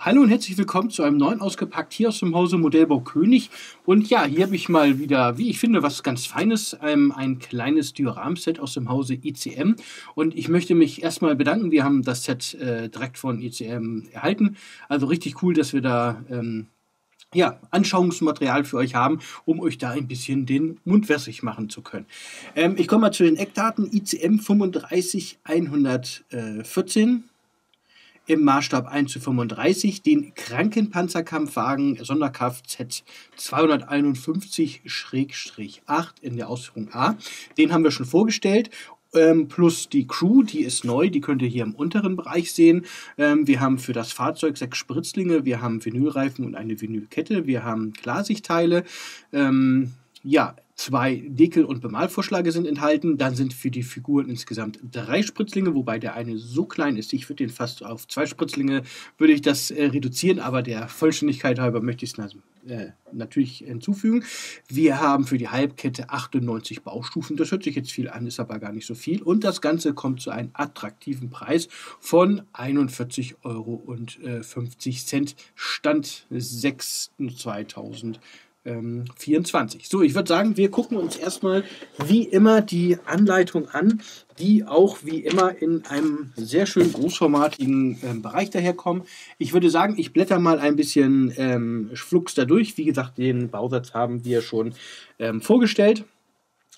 Hallo und herzlich willkommen zu einem neuen Ausgepackt hier aus dem Hause Modellbau König. Und ja, hier habe ich mal wieder, wie ich finde, was ganz Feines, ähm, ein kleines Dioram-Set aus dem Hause ICM. Und ich möchte mich erstmal bedanken, wir haben das Set äh, direkt von ICM erhalten. Also richtig cool, dass wir da ähm, ja, Anschauungsmaterial für euch haben, um euch da ein bisschen den Mund wässrig machen zu können. Ähm, ich komme mal zu den Eckdaten. ICM 35114 im Maßstab 1 zu 35 den Krankenpanzerkampfwagen Sonderkfz 251-8 in der Ausführung A. Den haben wir schon vorgestellt ähm, plus die Crew, die ist neu, die könnt ihr hier im unteren Bereich sehen. Ähm, wir haben für das Fahrzeug sechs Spritzlinge, wir haben Vinylreifen und eine Vinylkette, wir haben Klarsichtteile. Ähm, ja, Zwei Deckel- und Bemalvorschläge sind enthalten. Dann sind für die Figuren insgesamt drei Spritzlinge, wobei der eine so klein ist. Ich würde den fast auf zwei Spritzlinge würde ich das äh, reduzieren, aber der Vollständigkeit halber möchte ich es äh, natürlich hinzufügen. Wir haben für die Halbkette 98 Baustufen. Das hört sich jetzt viel an, ist aber gar nicht so viel. Und das Ganze kommt zu einem attraktiven Preis von 41,50 Euro Stand 6. 2000. 24. Ähm, so, ich würde sagen, wir gucken uns erstmal wie immer die Anleitung an, die auch wie immer in einem sehr schön großformatigen ähm, Bereich daherkommen. Ich würde sagen, ich blätter mal ein bisschen ähm, flugs da durch. Wie gesagt, den Bausatz haben wir schon ähm, vorgestellt.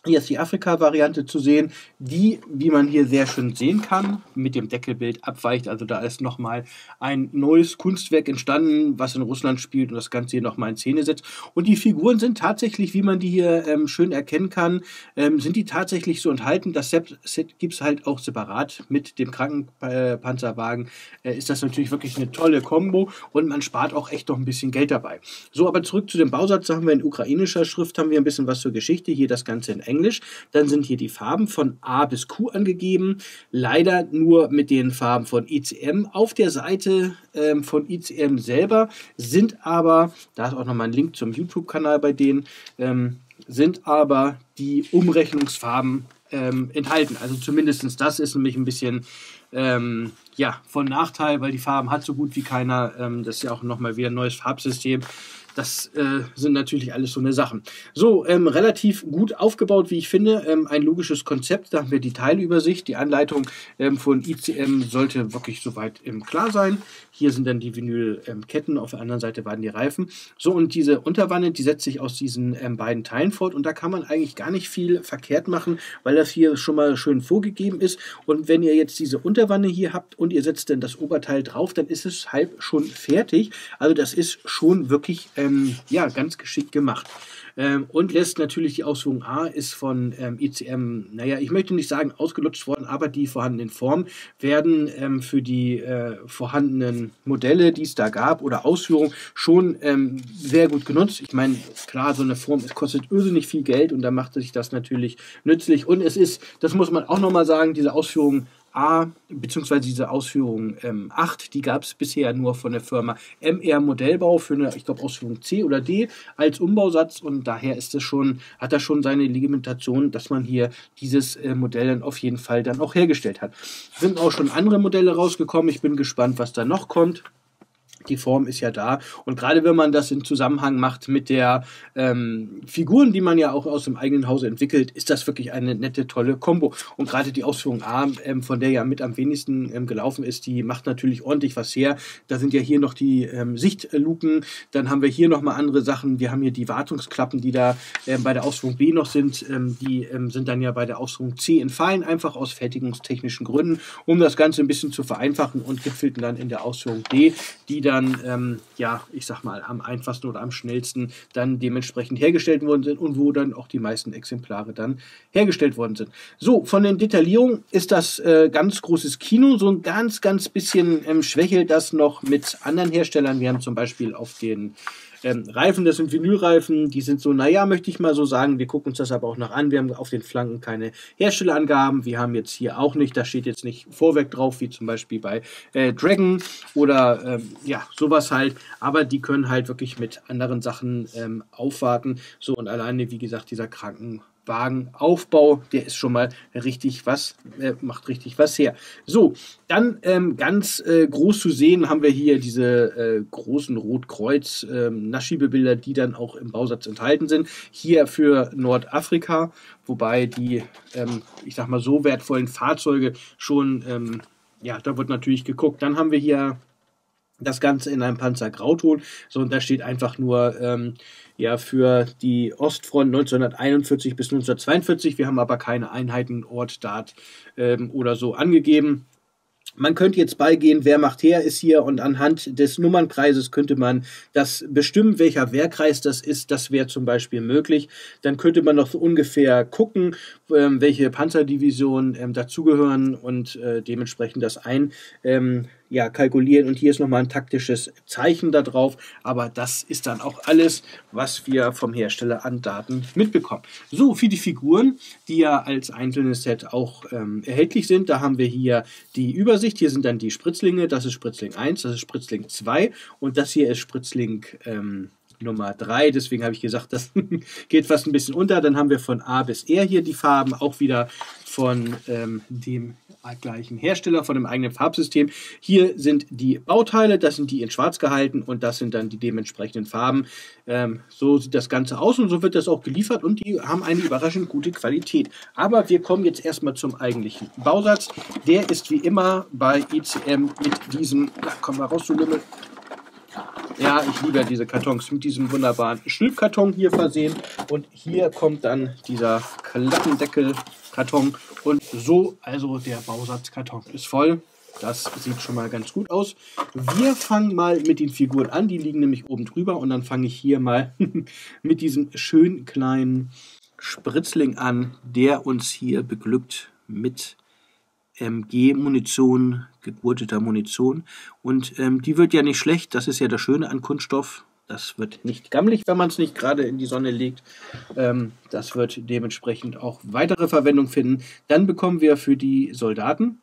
Hier ist die Afrika-Variante zu sehen, die, wie man hier sehr schön sehen kann, mit dem Deckelbild abweicht. Also da ist nochmal ein neues Kunstwerk entstanden, was in Russland spielt und das Ganze hier nochmal in Szene setzt. Und die Figuren sind tatsächlich, wie man die hier ähm, schön erkennen kann, ähm, sind die tatsächlich so enthalten. Das Set, gibt es halt auch separat mit dem Krankenpanzerwagen. Äh, ist das natürlich wirklich eine tolle Kombo und man spart auch echt noch ein bisschen Geld dabei. So, aber zurück zu dem Bausatz. Da haben wir in ukrainischer Schrift haben wir ein bisschen was zur Geschichte. Hier das Ganze in Englisch. Dann sind hier die Farben von A bis Q angegeben. Leider nur mit den Farben von ICM. Auf der Seite ähm, von ICM selber sind aber, da ist auch nochmal ein Link zum YouTube-Kanal bei denen, ähm, sind aber die Umrechnungsfarben ähm, enthalten. Also zumindest das ist nämlich ein bisschen ähm, ja, von Nachteil, weil die Farben hat so gut wie keiner. Ähm, das ist ja auch nochmal wieder ein neues Farbsystem. Das äh, sind natürlich alles so eine Sachen. So, ähm, relativ gut aufgebaut, wie ich finde. Ähm, ein logisches Konzept. Da haben wir die Teilübersicht. Die Anleitung ähm, von ICM sollte wirklich soweit ähm, klar sein. Hier sind dann die Vinylketten. auf der anderen Seite waren die Reifen. So, und diese Unterwanne, die setzt sich aus diesen ähm, beiden Teilen fort. Und da kann man eigentlich gar nicht viel verkehrt machen, weil das hier schon mal schön vorgegeben ist. Und wenn ihr jetzt diese Unterwanne hier habt und ihr setzt dann das Oberteil drauf, dann ist es halb schon fertig. Also das ist schon wirklich ähm, ja, ganz geschickt gemacht. Ähm, und lässt natürlich die Ausführung A ist von ähm, ECM, naja, ich möchte nicht sagen ausgelutscht worden, aber die vorhandenen Formen werden ähm, für die äh, vorhandenen Modelle, die es da gab oder Ausführungen schon ähm, sehr gut genutzt. Ich meine, klar, so eine Form, es kostet irrsinnig viel Geld und da macht sich das natürlich nützlich. Und es ist, das muss man auch nochmal sagen, diese Ausführungen A, beziehungsweise diese Ausführung ähm, 8, die gab es bisher nur von der Firma MR Modellbau für eine, ich glaube, Ausführung C oder D als Umbausatz. Und daher ist es schon, hat das schon seine Legitimation, dass man hier dieses äh, Modell dann auf jeden Fall dann auch hergestellt hat. Sind auch schon andere Modelle rausgekommen, ich bin gespannt, was da noch kommt die Form ist ja da. Und gerade wenn man das in Zusammenhang macht mit der ähm, Figuren, die man ja auch aus dem eigenen Hause entwickelt, ist das wirklich eine nette, tolle Kombo. Und gerade die Ausführung A, ähm, von der ja mit am wenigsten ähm, gelaufen ist, die macht natürlich ordentlich was her. Da sind ja hier noch die ähm, Sichtluken, dann haben wir hier nochmal andere Sachen. Wir haben hier die Wartungsklappen, die da ähm, bei der Ausführung B noch sind. Ähm, die ähm, sind dann ja bei der Ausführung C entfallen, einfach aus fertigungstechnischen Gründen, um das Ganze ein bisschen zu vereinfachen und gipfelten dann in der Ausführung D, die dann dann, ähm, ja, ich sag mal, am einfachsten oder am schnellsten dann dementsprechend hergestellt worden sind und wo dann auch die meisten Exemplare dann hergestellt worden sind. So, von den Detaillierungen ist das äh, ganz großes Kino. So ein ganz, ganz bisschen ähm, schwächelt das noch mit anderen Herstellern. Wir haben zum Beispiel auf den ähm, Reifen, das sind Vinylreifen, die sind so, naja, möchte ich mal so sagen. Wir gucken uns das aber auch noch an. Wir haben auf den Flanken keine Herstellerangaben. Wir haben jetzt hier auch nicht, da steht jetzt nicht Vorwerk drauf, wie zum Beispiel bei äh, Dragon oder ähm, ja, sowas halt. Aber die können halt wirklich mit anderen Sachen ähm, aufwarten. So und alleine, wie gesagt, dieser Kranken Wagenaufbau, der ist schon mal richtig was, äh, macht richtig was her. So, dann ähm, ganz äh, groß zu sehen haben wir hier diese äh, großen Rotkreuz ähm, Naschiebebilder, die dann auch im Bausatz enthalten sind. Hier für Nordafrika, wobei die, ähm, ich sag mal, so wertvollen Fahrzeuge schon, ähm, ja, da wird natürlich geguckt. Dann haben wir hier das Ganze in einem Panzer Grauton. So, und da steht einfach nur ähm, ja für die Ostfront 1941 bis 1942. Wir haben aber keine Einheiten, Ort, Dat ähm, oder so angegeben. Man könnte jetzt beigehen, wer macht her ist hier und anhand des Nummernkreises könnte man das bestimmen, welcher Wehrkreis das ist. Das wäre zum Beispiel möglich. Dann könnte man noch so ungefähr gucken, ähm, welche Panzerdivisionen ähm, dazugehören und äh, dementsprechend das ein. Ja, kalkulieren. Und hier ist nochmal ein taktisches Zeichen da drauf. Aber das ist dann auch alles, was wir vom Hersteller an Daten mitbekommen. So, für die Figuren, die ja als einzelnes Set auch ähm, erhältlich sind, da haben wir hier die Übersicht. Hier sind dann die Spritzlinge. Das ist Spritzling 1, das ist Spritzling 2 und das hier ist Spritzling ähm, Nummer 3. Deswegen habe ich gesagt, das geht fast ein bisschen unter. Dann haben wir von A bis R hier die Farben, auch wieder von ähm, dem gleichen Hersteller, von dem eigenen Farbsystem. Hier sind die Bauteile, das sind die in schwarz gehalten und das sind dann die dementsprechenden Farben. Ähm, so sieht das Ganze aus und so wird das auch geliefert und die haben eine überraschend gute Qualität. Aber wir kommen jetzt erstmal zum eigentlichen Bausatz. Der ist wie immer bei ICM mit diesem, na, komm mal raus, du Lümmel, ja, ich liebe diese Kartons mit diesem wunderbaren Schilfkarton hier versehen. Und hier kommt dann dieser Klappendeckelkarton. Und so, also der Bausatzkarton ist voll. Das sieht schon mal ganz gut aus. Wir fangen mal mit den Figuren an. Die liegen nämlich oben drüber. Und dann fange ich hier mal mit diesem schönen kleinen Spritzling an, der uns hier beglückt mit MG-Munition, gegurteter Munition. Und ähm, die wird ja nicht schlecht, das ist ja das Schöne an Kunststoff. Das wird nicht gammelig, wenn man es nicht gerade in die Sonne legt. Ähm, das wird dementsprechend auch weitere Verwendung finden. Dann bekommen wir für die Soldaten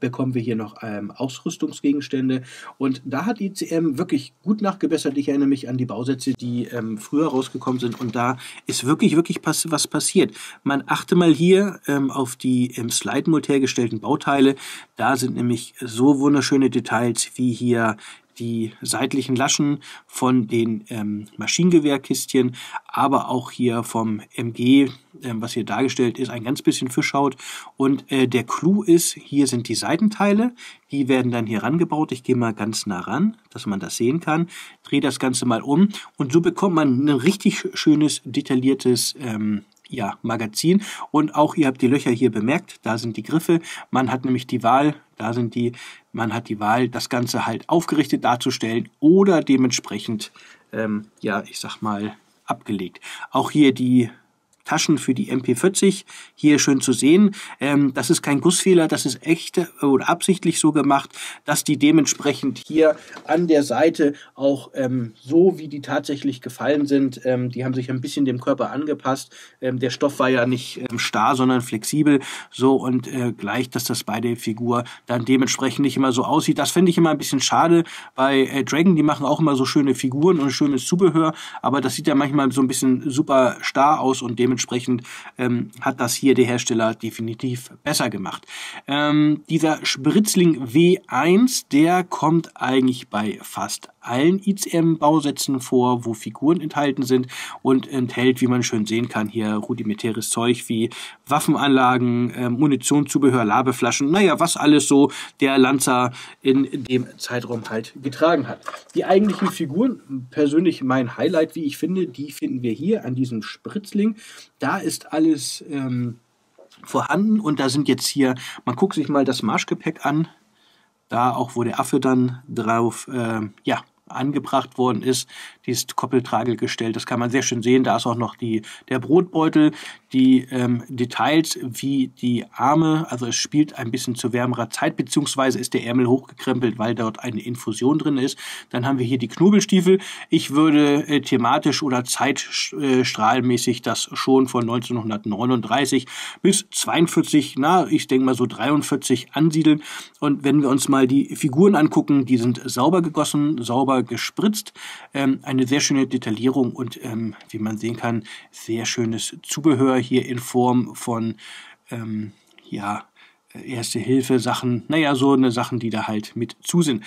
bekommen wir hier noch ähm, Ausrüstungsgegenstände. Und da hat ICM wirklich gut nachgebessert. Ich erinnere mich an die Bausätze, die ähm, früher rausgekommen sind. Und da ist wirklich, wirklich pass was passiert. Man achte mal hier ähm, auf die im Slide-Mode hergestellten Bauteile. Da sind nämlich so wunderschöne Details wie hier die seitlichen Laschen von den ähm, Maschinengewehrkistchen, aber auch hier vom MG, ähm, was hier dargestellt ist, ein ganz bisschen Fischhaut. Und äh, der Clou ist, hier sind die Seitenteile, die werden dann hier rangebaut. Ich gehe mal ganz nah ran, dass man das sehen kann. Drehe das Ganze mal um und so bekommt man ein richtig schönes, detailliertes ähm, ja, Magazin. Und auch ihr habt die Löcher hier bemerkt, da sind die Griffe. Man hat nämlich die Wahl, da sind die, man hat die Wahl, das Ganze halt aufgerichtet darzustellen oder dementsprechend, ähm, ja, ich sag mal, abgelegt. Auch hier die Taschen für die MP40 hier schön zu sehen. Ähm, das ist kein Gussfehler, das ist echt oder absichtlich so gemacht, dass die dementsprechend hier an der Seite auch ähm, so, wie die tatsächlich gefallen sind, ähm, die haben sich ein bisschen dem Körper angepasst. Ähm, der Stoff war ja nicht ähm, starr, sondern flexibel. So und äh, gleich, dass das bei der Figur dann dementsprechend nicht immer so aussieht. Das finde ich immer ein bisschen schade. Bei äh, Dragon, die machen auch immer so schöne Figuren und schönes Zubehör, aber das sieht ja manchmal so ein bisschen super starr aus und dementsprechend Dementsprechend ähm, hat das hier der Hersteller definitiv besser gemacht. Ähm, dieser Spritzling W1, der kommt eigentlich bei fast allen ICM-Bausätzen vor, wo Figuren enthalten sind und enthält, wie man schön sehen kann, hier rudimentäres Zeug wie Waffenanlagen, äh, Munitionszubehör, Labeflaschen, naja, was alles so der Lanza in dem Zeitraum halt getragen hat. Die eigentlichen Figuren, persönlich mein Highlight, wie ich finde, die finden wir hier an diesem Spritzling. Da ist alles ähm, vorhanden und da sind jetzt hier, man guckt sich mal das Marschgepäck an, da auch wo der Affe dann drauf, äh, ja, angebracht worden ist, dieses Koppeltragelgestell. Das kann man sehr schön sehen. Da ist auch noch die, der Brotbeutel, die ähm, Details wie die Arme. Also es spielt ein bisschen zu wärmerer Zeit, beziehungsweise ist der Ärmel hochgekrempelt, weil dort eine Infusion drin ist. Dann haben wir hier die Knobelstiefel. Ich würde äh, thematisch oder zeitstrahlmäßig das schon von 1939 bis 42, na, ich denke mal so 43 ansiedeln. Und wenn wir uns mal die Figuren angucken, die sind sauber gegossen, sauber gespritzt. Ähm, eine sehr schöne Detaillierung und ähm, wie man sehen kann, sehr schönes Zubehör hier in Form von ähm, ja, Erste Hilfe Sachen, naja, so eine Sachen, die da halt mit zu sind.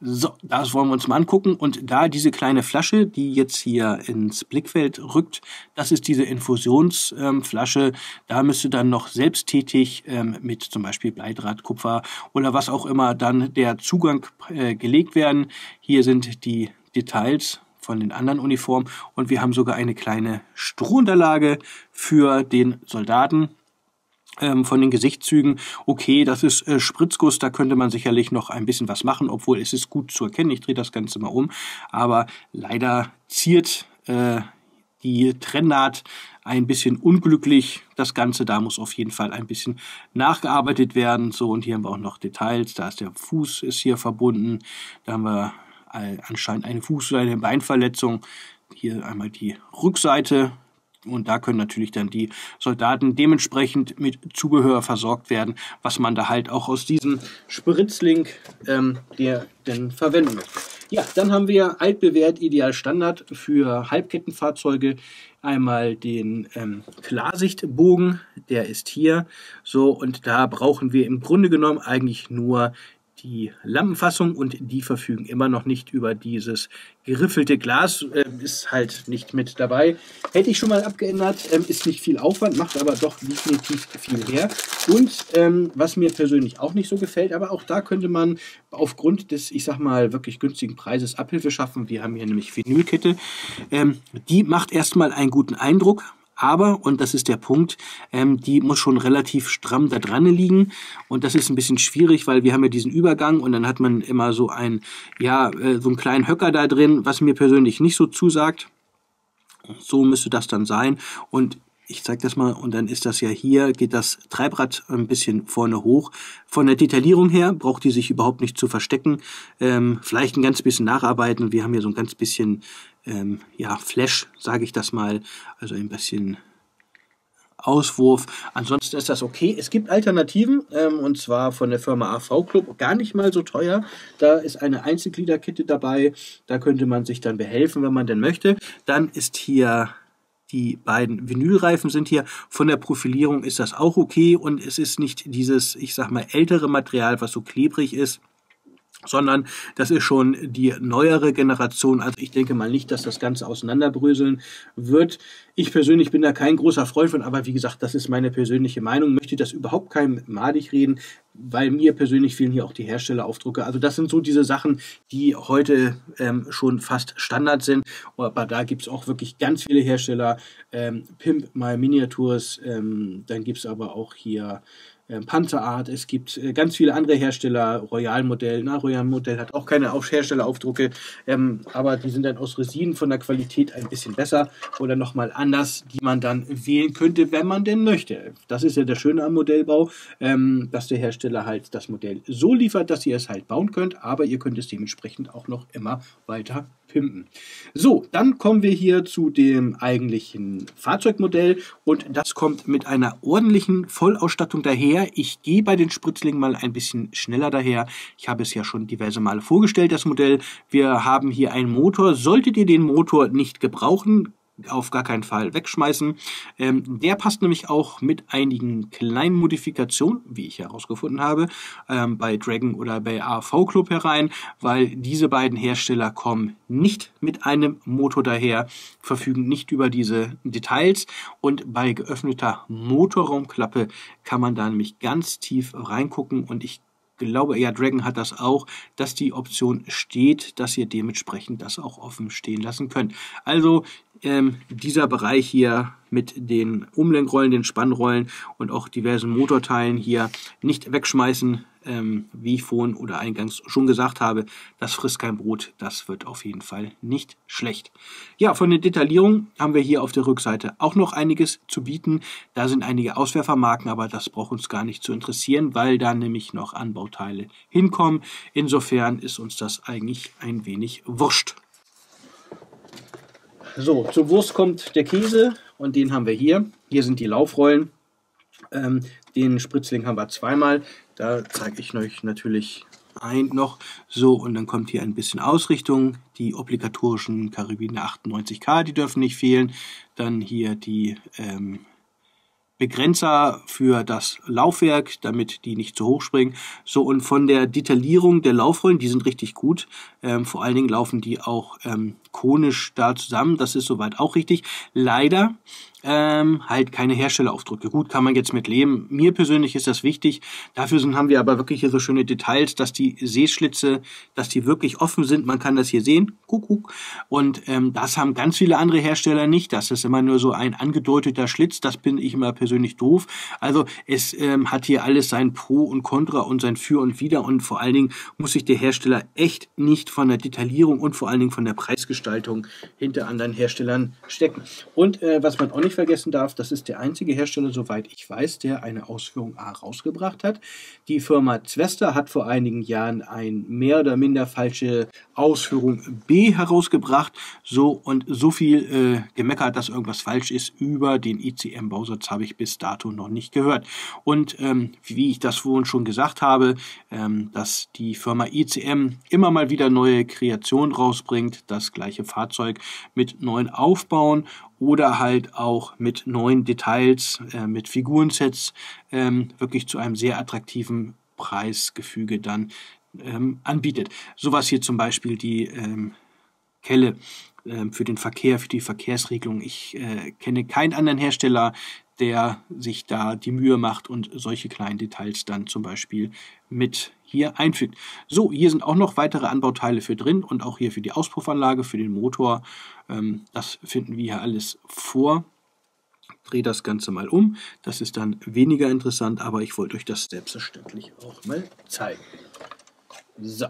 So, das wollen wir uns mal angucken. Und da diese kleine Flasche, die jetzt hier ins Blickfeld rückt, das ist diese Infusionsflasche. Ähm, da müsste dann noch selbsttätig ähm, mit zum Beispiel Bleidraht, Kupfer oder was auch immer dann der Zugang äh, gelegt werden. Hier sind die Details von den anderen Uniformen und wir haben sogar eine kleine Strohunterlage für den Soldaten ähm, von den Gesichtszügen, okay, das ist äh, Spritzguss, da könnte man sicherlich noch ein bisschen was machen, obwohl es ist gut zu erkennen. Ich drehe das Ganze mal um, aber leider ziert äh, die Trennnaht ein bisschen unglücklich. Das Ganze, da muss auf jeden Fall ein bisschen nachgearbeitet werden. So, und hier haben wir auch noch Details. Da ist der Fuß ist hier verbunden. Da haben wir anscheinend eine Fuß- oder eine Beinverletzung. Hier einmal die Rückseite und da können natürlich dann die Soldaten dementsprechend mit Zubehör versorgt werden, was man da halt auch aus diesem Spritzling ähm, der denn verwenden möchte. Ja, dann haben wir altbewährt Ideal Standard für Halbkettenfahrzeuge. Einmal den ähm, Klarsichtbogen, der ist hier so und da brauchen wir im Grunde genommen eigentlich nur die Lampenfassung und die verfügen immer noch nicht über dieses geriffelte Glas, äh, ist halt nicht mit dabei. Hätte ich schon mal abgeändert, ähm, ist nicht viel Aufwand, macht aber doch definitiv viel her. Und ähm, was mir persönlich auch nicht so gefällt, aber auch da könnte man aufgrund des, ich sag mal, wirklich günstigen Preises Abhilfe schaffen. Wir haben hier nämlich Vinylkette. Ähm, die macht erstmal einen guten Eindruck, aber, und das ist der Punkt, ähm, die muss schon relativ stramm da dran liegen. Und das ist ein bisschen schwierig, weil wir haben ja diesen Übergang und dann hat man immer so ein, ja, äh, so einen kleinen Höcker da drin, was mir persönlich nicht so zusagt. So müsste das dann sein. Und ich zeige das mal und dann ist das ja hier, geht das Treibrad ein bisschen vorne hoch. Von der Detaillierung her braucht die sich überhaupt nicht zu verstecken. Ähm, vielleicht ein ganz bisschen nacharbeiten. Wir haben hier so ein ganz bisschen ähm, ja, Flash, sage ich das mal, also ein bisschen Auswurf. Ansonsten ist das okay. Es gibt Alternativen ähm, und zwar von der Firma AV Club gar nicht mal so teuer. Da ist eine Einzelgliederkette dabei. Da könnte man sich dann behelfen, wenn man denn möchte. Dann ist hier die beiden Vinylreifen sind hier. Von der Profilierung ist das auch okay und es ist nicht dieses, ich sag mal, ältere Material, was so klebrig ist sondern das ist schon die neuere Generation. Also ich denke mal nicht, dass das Ganze auseinanderbröseln wird. Ich persönlich bin da kein großer Freund von, aber wie gesagt, das ist meine persönliche Meinung. Möchte das überhaupt keinem madig reden, weil mir persönlich fehlen hier auch die Herstelleraufdrucke. Also das sind so diese Sachen, die heute ähm, schon fast Standard sind. Aber da gibt es auch wirklich ganz viele Hersteller. Ähm, Pimp My Miniatures, ähm, dann gibt es aber auch hier Panzerart, es gibt äh, ganz viele andere Hersteller, Royal Modell, na, Royal Modell hat auch keine Herstelleraufdrucke, ähm, aber die sind dann aus Resin von der Qualität ein bisschen besser oder nochmal anders, die man dann wählen könnte, wenn man denn möchte. Das ist ja der Schöne am Modellbau, ähm, dass der Hersteller halt das Modell so liefert, dass ihr es halt bauen könnt, aber ihr könnt es dementsprechend auch noch immer weiter pimpen. So, dann kommen wir hier zu dem eigentlichen Fahrzeugmodell und das kommt mit einer ordentlichen Vollausstattung daher. Ich gehe bei den Spritzlingen mal ein bisschen schneller daher. Ich habe es ja schon diverse Male vorgestellt, das Modell. Wir haben hier einen Motor. Solltet ihr den Motor nicht gebrauchen, auf gar keinen Fall wegschmeißen. Ähm, der passt nämlich auch mit einigen kleinen Modifikationen, wie ich herausgefunden habe, ähm, bei Dragon oder bei AV Club herein, weil diese beiden Hersteller kommen nicht mit einem Motor daher, verfügen nicht über diese Details und bei geöffneter Motorraumklappe kann man da nämlich ganz tief reingucken und ich glaube, ja, Dragon hat das auch, dass die Option steht, dass ihr dementsprechend das auch offen stehen lassen könnt. Also ähm, dieser Bereich hier mit den Umlenkrollen, den Spannrollen und auch diversen Motorteilen hier nicht wegschmeißen, ähm, wie ich vorhin oder eingangs schon gesagt habe, das frisst kein Brot, das wird auf jeden Fall nicht schlecht. Ja, von der Detaillierung haben wir hier auf der Rückseite auch noch einiges zu bieten. Da sind einige Auswerfermarken, aber das braucht uns gar nicht zu interessieren, weil da nämlich noch Anbauteile hinkommen. Insofern ist uns das eigentlich ein wenig wurscht. So, zur Wurst kommt der Käse und den haben wir hier. Hier sind die Laufrollen. Ähm, den Spritzling haben wir zweimal. Da zeige ich euch natürlich ein noch. So, und dann kommt hier ein bisschen Ausrichtung. Die obligatorischen Karabiner 98K, die dürfen nicht fehlen. Dann hier die ähm, Begrenzer für das Laufwerk, damit die nicht zu hoch springen. So und von der Detaillierung der Laufrollen, die sind richtig gut. Ähm, vor allen Dingen laufen die auch ähm, konisch da zusammen. Das ist soweit auch richtig. Leider ähm, halt keine Herstelleraufdrücke. Gut, kann man jetzt mit leben. Mir persönlich ist das wichtig. Dafür sind, haben wir aber wirklich hier so schöne Details, dass die Seeschlitze, dass die wirklich offen sind. Man kann das hier sehen. Kuckuck. Und ähm, das haben ganz viele andere Hersteller nicht. Das ist immer nur so ein angedeuteter Schlitz. Das bin ich immer persönlich doof. Also es ähm, hat hier alles sein Pro und Contra und sein Für und Wider. Und vor allen Dingen muss sich der Hersteller echt nicht von der Detaillierung und vor allen Dingen von der Preisgestaltung hinter anderen Herstellern stecken. Und äh, was man auch nicht nicht vergessen darf, das ist der einzige Hersteller, soweit ich weiß, der eine Ausführung A rausgebracht hat. Die Firma Zwester hat vor einigen Jahren ein mehr oder minder falsche Ausführung B herausgebracht. So und so viel äh, gemeckert, dass irgendwas falsch ist über den ICM-Bausatz habe ich bis dato noch nicht gehört. Und ähm, wie ich das vorhin schon gesagt habe, ähm, dass die Firma ICM immer mal wieder neue Kreationen rausbringt, das gleiche Fahrzeug mit neuen Aufbauen oder halt auch mit neuen Details, äh, mit Figurensets ähm, wirklich zu einem sehr attraktiven Preisgefüge dann ähm, anbietet. Sowas hier zum Beispiel die ähm, Kelle ähm, für den Verkehr, für die Verkehrsregelung. Ich äh, kenne keinen anderen Hersteller, der sich da die Mühe macht und solche kleinen Details dann zum Beispiel mit hier einfügt. So, hier sind auch noch weitere Anbauteile für drin und auch hier für die Auspuffanlage, für den Motor. Ähm, das finden wir hier alles vor. Drehe das Ganze mal um. Das ist dann weniger interessant, aber ich wollte euch das selbstverständlich auch mal zeigen. So.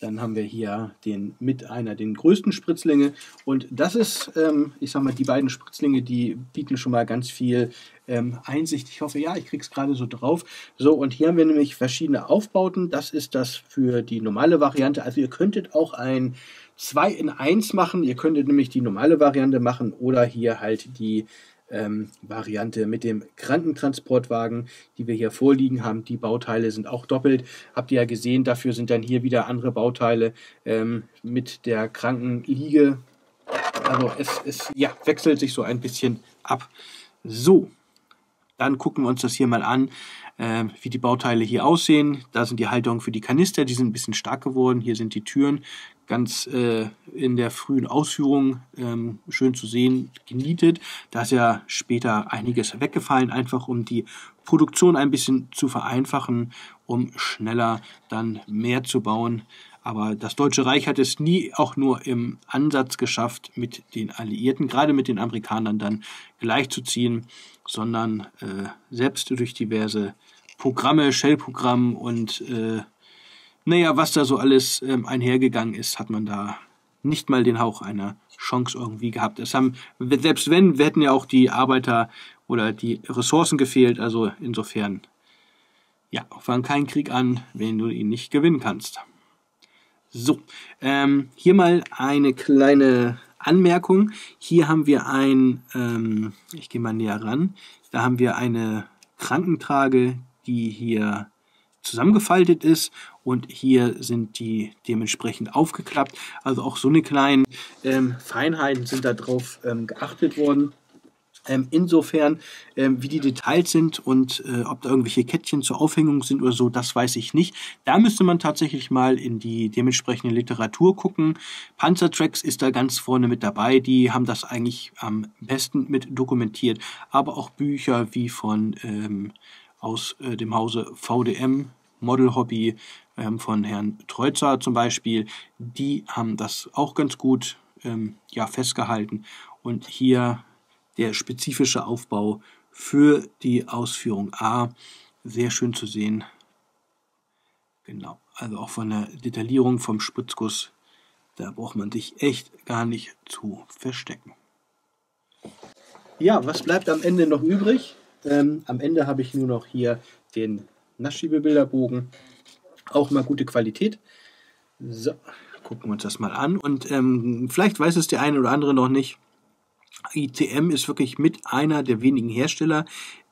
Dann haben wir hier den mit einer den größten Spritzlinge und das ist, ähm, ich sag mal, die beiden Spritzlinge, die bieten schon mal ganz viel ähm, Einsicht. Ich hoffe, ja, ich kriege es gerade so drauf. So und hier haben wir nämlich verschiedene Aufbauten. Das ist das für die normale Variante. Also ihr könntet auch ein 2 in 1 machen. Ihr könntet nämlich die normale Variante machen oder hier halt die ähm, Variante mit dem Krankentransportwagen, die wir hier vorliegen haben. Die Bauteile sind auch doppelt. Habt ihr ja gesehen, dafür sind dann hier wieder andere Bauteile ähm, mit der Krankenliege. Also es, es ja, wechselt sich so ein bisschen ab. So, dann gucken wir uns das hier mal an, äh, wie die Bauteile hier aussehen. Da sind die Halterungen für die Kanister, die sind ein bisschen stark geworden. Hier sind die Türen ganz äh, in der frühen Ausführung ähm, schön zu sehen, genietet. Da ist ja später einiges weggefallen, einfach um die Produktion ein bisschen zu vereinfachen, um schneller dann mehr zu bauen. Aber das Deutsche Reich hat es nie auch nur im Ansatz geschafft, mit den Alliierten, gerade mit den Amerikanern dann gleichzuziehen, sondern äh, selbst durch diverse Programme, Shell-Programm und äh, naja, was da so alles ähm, einhergegangen ist, hat man da nicht mal den Hauch einer Chance irgendwie gehabt. Es haben, selbst wenn, wir hätten ja auch die Arbeiter oder die Ressourcen gefehlt. Also insofern, ja, fang keinen Krieg an, wenn du ihn nicht gewinnen kannst. So, ähm, hier mal eine kleine Anmerkung. Hier haben wir ein, ähm, ich gehe mal näher ran, da haben wir eine Krankentrage, die hier zusammengefaltet ist und hier sind die dementsprechend aufgeklappt. Also auch so eine kleinen ähm, Feinheiten sind da drauf ähm, geachtet worden. Ähm, insofern, ähm, wie die Details sind und äh, ob da irgendwelche Kettchen zur Aufhängung sind oder so, das weiß ich nicht. Da müsste man tatsächlich mal in die dementsprechende Literatur gucken. Panzertracks ist da ganz vorne mit dabei. Die haben das eigentlich am besten mit dokumentiert. Aber auch Bücher wie von ähm, aus äh, dem Hause VDM, Model Hobby ähm, von Herrn Treutzer zum Beispiel, die haben das auch ganz gut ähm, ja, festgehalten. Und hier der spezifische Aufbau für die Ausführung A, sehr schön zu sehen. Genau, also auch von der Detaillierung vom Spritzguss, da braucht man sich echt gar nicht zu verstecken. Ja, was bleibt am Ende noch übrig? Ähm, am Ende habe ich nur noch hier den Nassschiebebilderbogen. Auch mal gute Qualität. So, gucken wir uns das mal an. Und ähm, vielleicht weiß es der eine oder andere noch nicht. ITM ist wirklich mit einer der wenigen Hersteller,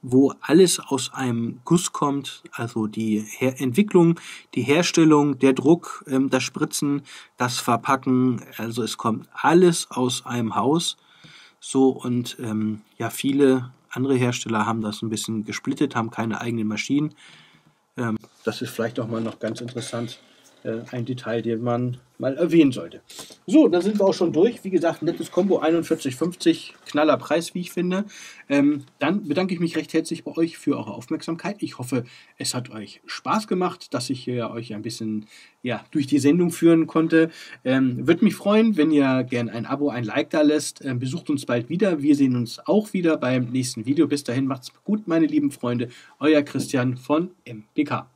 wo alles aus einem Guss kommt, also die Her Entwicklung, die Herstellung, der Druck, ähm, das Spritzen, das Verpacken, also es kommt alles aus einem Haus. So und ähm, ja, viele andere Hersteller haben das ein bisschen gesplittet, haben keine eigenen Maschinen. Ähm, das ist vielleicht auch mal noch ganz interessant äh, ein Detail, den man mal erwähnen sollte. So, dann sind wir auch schon durch. Wie gesagt, nettes Combo 41,50, knaller Preis, wie ich finde. Ähm, dann bedanke ich mich recht herzlich bei euch für eure Aufmerksamkeit. Ich hoffe, es hat euch Spaß gemacht, dass ich hier euch ein bisschen ja, durch die Sendung führen konnte. Ähm, Würde mich freuen, wenn ihr gerne ein Abo, ein Like da lässt. Ähm, besucht uns bald wieder. Wir sehen uns auch wieder beim nächsten Video. Bis dahin macht's gut, meine lieben Freunde. Euer Christian von MPK.